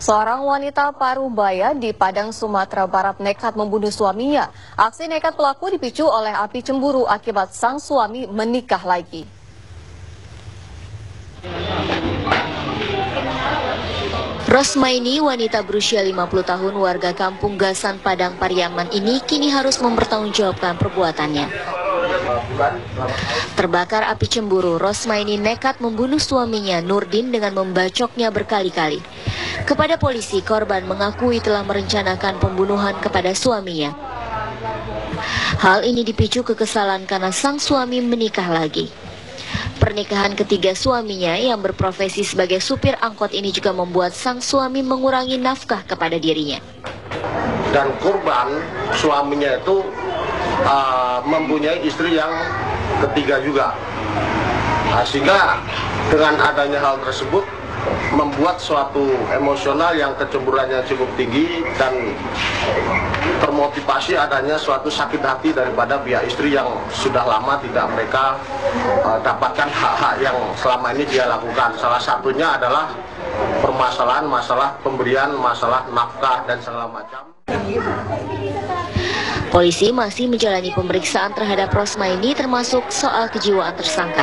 Seorang wanita parubaya di Padang, Sumatera Barat nekat membunuh suaminya. Aksi nekat pelaku dipicu oleh api cemburu akibat sang suami menikah lagi. Rosmaini, wanita berusia 50 tahun warga kampung Gasan Padang Pariaman ini kini harus mempertanggungjawabkan perbuatannya. Terbakar api cemburu, Rosmaini nekat membunuh suaminya Nurdin dengan membacoknya berkali-kali. Kepada polisi, korban mengakui telah merencanakan pembunuhan kepada suaminya. Hal ini dipicu kekesalan karena sang suami menikah lagi. Pernikahan ketiga suaminya yang berprofesi sebagai supir angkot ini juga membuat sang suami mengurangi nafkah kepada dirinya. Dan korban suaminya itu uh, mempunyai istri yang ketiga juga. Nah, sehingga dengan adanya hal tersebut membuat suatu emosional yang kecemburuannya cukup tinggi dan termotivasi adanya suatu sakit hati daripada pihak istri yang sudah lama tidak mereka uh, dapatkan hak-hak yang selama ini dia lakukan. Salah satunya adalah permasalahan masalah pemberian masalah nafkah dan segala macam. Polisi masih menjalani pemeriksaan terhadap Rosma ini termasuk soal kejiwaan tersangka.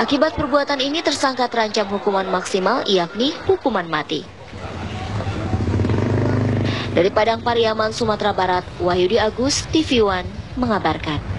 Akibat perbuatan ini tersangka terancam hukuman maksimal yakni hukuman mati. Dari Padang Pariaman, Sumatera Barat, Wahyudi Agus, TV One mengabarkan.